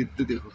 जिद्द देखो